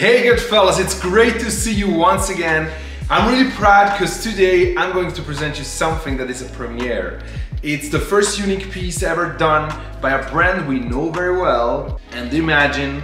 Hey good fellas, it's great to see you once again. I'm really proud because today I'm going to present you something that is a premiere. It's the first unique piece ever done by a brand we know very well and imagine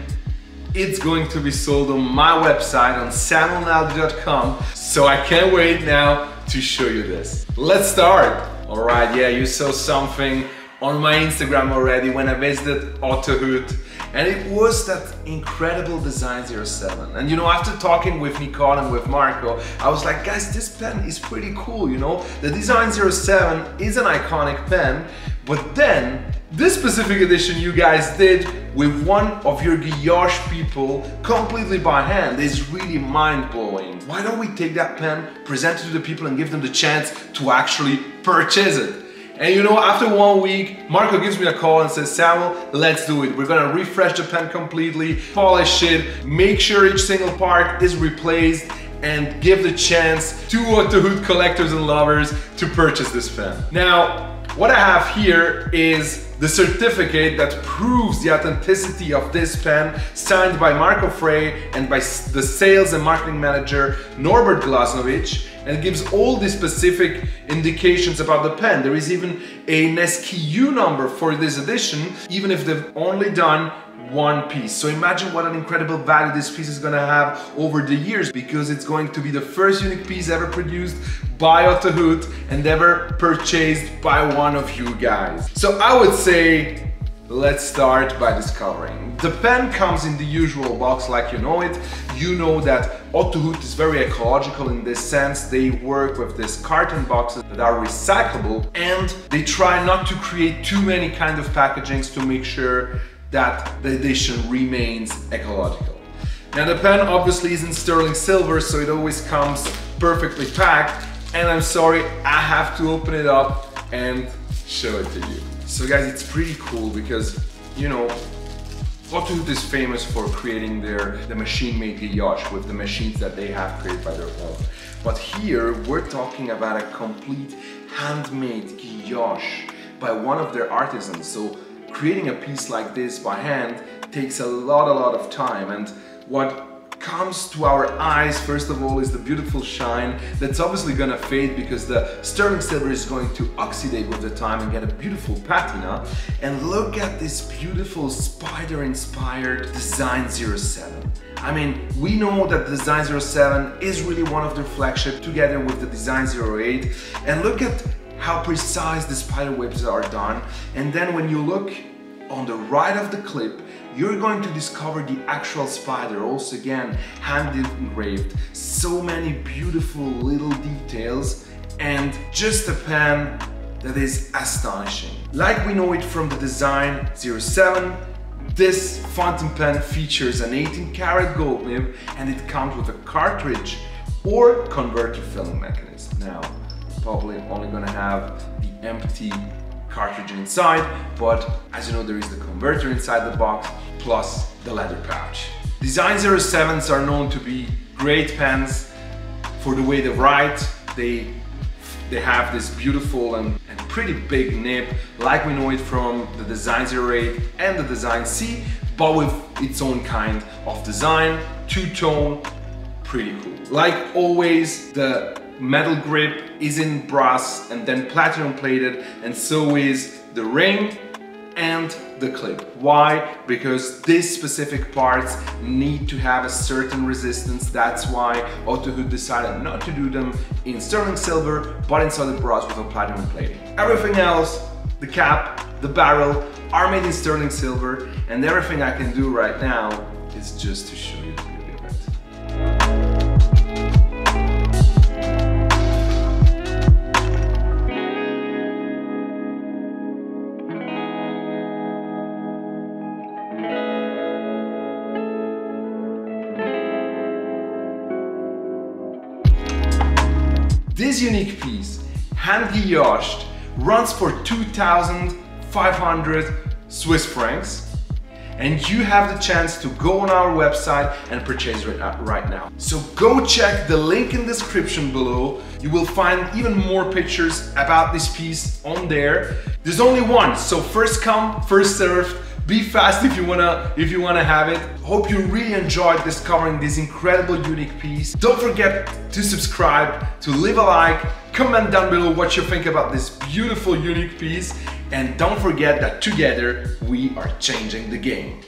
it's going to be sold on my website on samuelnaldi.com so I can't wait now to show you this. Let's start. Alright, yeah, you saw something on my Instagram already when I visited Otto Hutt and it was that incredible Design 07. And you know, after talking with Nicole and with Marco, I was like, guys, this pen is pretty cool, you know? The Design 07 is an iconic pen, but then this specific edition you guys did with one of your guilloche people completely by hand is really mind-blowing. Why don't we take that pen, present it to the people and give them the chance to actually purchase it? And you know, after one week, Marco gives me a call and says, Samuel, let's do it. We're gonna refresh the pen completely, polish it, make sure each single part is replaced, and give the chance to Otto Hutt collectors and lovers to purchase this pen. Now, what I have here is the certificate that proves the authenticity of this pen signed by Marco Frey and by the sales and marketing manager Norbert Glasnovich and gives all the specific indications about the pen. There is even an SKU number for this edition, even if they've only done one piece. So imagine what an incredible value this piece is gonna have over the years because it's going to be the first unique piece ever produced by Otto Hutt and ever purchased by one of you guys. So I would say Let's start by discovering. The pen comes in the usual box like you know it. You know that Otto Hutt is very ecological in this sense. They work with these carton boxes that are recyclable and they try not to create too many kind of packagings to make sure that the edition remains ecological. Now the pen obviously is in sterling silver so it always comes perfectly packed and I'm sorry I have to open it up and show it to you. So guys, it's pretty cool because, you know, Otto Hutt is famous for creating their the machine-made guilloche with the machines that they have created by their own. But here we're talking about a complete handmade guilloche by one of their artisans. So creating a piece like this by hand takes a lot, a lot of time. And what comes to our eyes first of all is the beautiful shine that's obviously gonna fade because the sterling silver is going to oxidate with the time and get a beautiful patina. And look at this beautiful spider inspired design 07 I mean we know that design 07 is really one of their flagship together with the design 08 and look at how precise the spider webs are done. And then when you look on the right of the clip you're going to discover the actual spider, also again, hand engraved. So many beautiful little details and just a pen that is astonishing. Like we know it from the design 07, this fountain pen features an 18 karat gold nib and it comes with a cartridge or converter filling mechanism. Now, probably only gonna have the empty cartridge inside, but as you know, there is the converter inside the box plus the leather pouch. Design 07s are known to be great pens for the way they write. They, they have this beautiful and, and pretty big nib, like we know it from the Design 08 and the Design C, but with its own kind of design, two-tone, pretty cool. Like always, the metal grip is in brass and then platinum plated and so is the ring and the clip. Why? Because these specific parts need to have a certain resistance. That's why Otto Hutt decided not to do them in sterling silver, but in solid brass with a platinum plating. Everything else, the cap, the barrel, are made in sterling silver, and everything I can do right now is just to show you the beauty This unique piece, hand guilloche, runs for 2,500 Swiss francs and you have the chance to go on our website and purchase it right now. So go check the link in description below. You will find even more pictures about this piece on there. There's only one, so first come, first served. Be fast if you wanna if you wanna have it. Hope you really enjoyed discovering this incredible unique piece. Don't forget to subscribe, to leave a like, comment down below what you think about this beautiful unique piece, and don't forget that together we are changing the game.